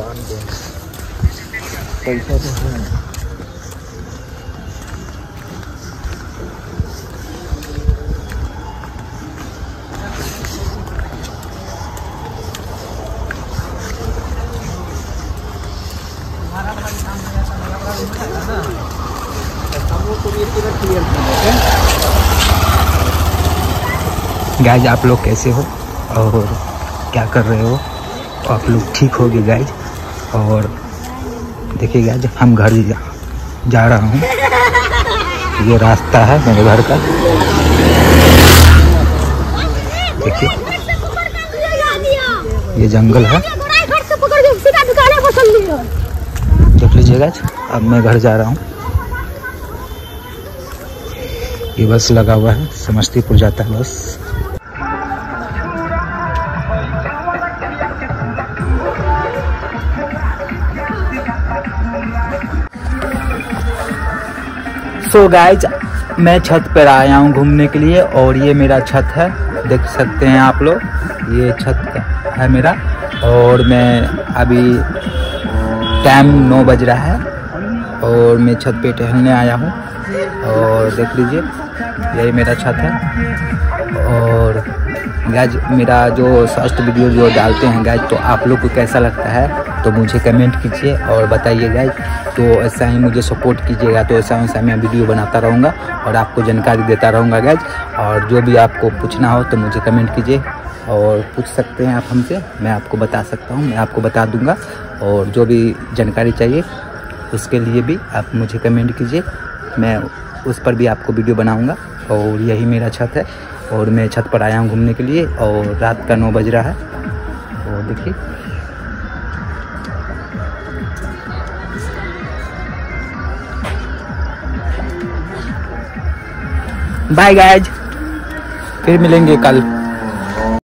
मान दें पैसा तो है। गाइज़ आप लोग कैसे हो? और क्या कर रहे हो? आप लोग ठीक होगे गाइज़ और देखिए गाइज़ हम घर जा, जा रहा हूँ ये रास्ता है मेरे घर का। देखिए ये जंगल है। देख लीजिएगा अब मैं घर जा रहा हूँ। ये बस लगा हुआ है समस्तीपुर जाता है बस। सो so गाइज़ मैं छत पर आया हूँ घूमने के लिए और ये मेरा छत है। देख सकते हैं आप लोग, ये छत है मेरा। और मैं अभी, टाइम नौ बज रहा है और मैं छत पे टहलने आया हूँ। और देख लीजिए। यही मेरा छत है। और गैज मेरा जो फ़र्स्ट वीडियो जो डालते हैं गैज तो आप लोग को कैसा लगता है तो मुझे कमेंट कीजिए और बताइए गैज तो ऐसा ही मुझे सपोर्ट कीजिएगा तो ऐसा वैसा मैं वीडियो बनाता रहूँगा और आपको जानकारी देता रहूँगा गैज और जो भी आपको पूछना हो तो मुझे कमेंट कीजिए। और पूछ सकते हैं आप हमसे, मैं आपको बता सकता हूँ, मैं आपको बता दूँगा। और जो भी जानकारी चाहिए, उसके लिए भी आप मुझे कमेंट कीजिए। मैं उस पर भी आपको वीडियो बनाऊँगा। और यही मेरा छत है। और मैं छत पर आया हूँ घूमने के लिए और रात का नौ बज रहा है। और देखिए। बाय गाइज़ फिर मिलेंगे कल।